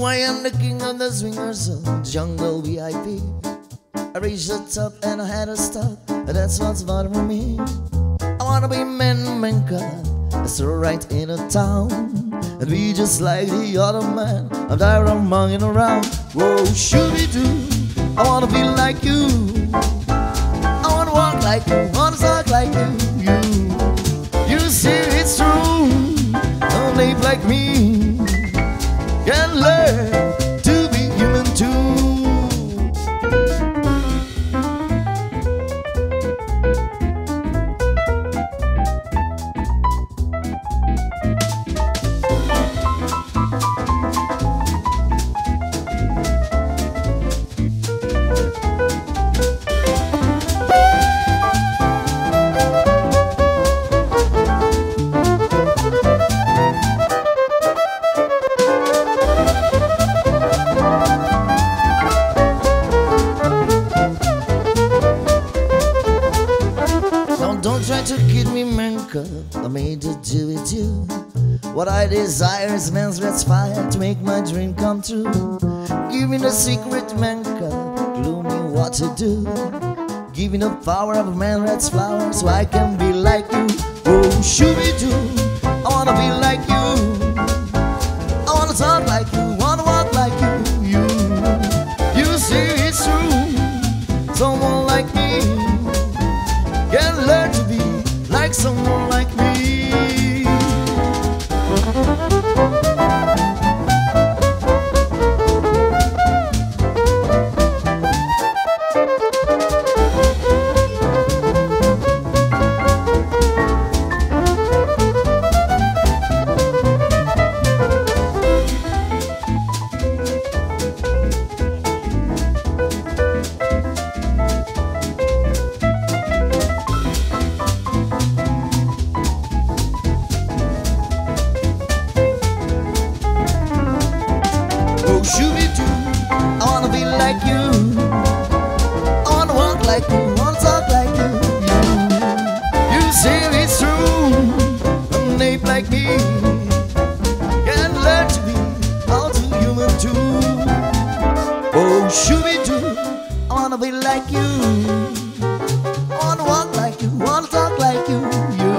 So I am the king of the swingers of jungle VIP. I reached the top and I had to stop, that's what's bothering me. I wanna be man, man, God. That's right in a town. And be just like the other man. I'm tired of monging around. Whoa, shooby doo. I wanna be like you. I wanna walk like you, wanna talk like you. You, you see it's true. Don't live like me. Try to kid me, man, cause I made to do with you. What I desire is man's red fire to make my dream come true. Give me the secret, man, cause clue me what to do. Give me the power of a man red's flower so I can be like you. Oh, shooby doo, I wanna be like you. I wanna talk like you, wanna walk like you. You, you see it's true. Someone like me can learn to shoo me too I wanna be like you. I wanna walk like you, I wanna talk like you. You see me through, an ape like me. Can learn to be all too human too. Oh, show me too. I wanna be like you. I wanna walk like you, I wanna talk like you. You,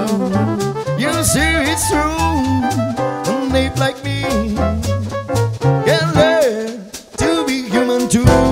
you see me through, an ape like me. do.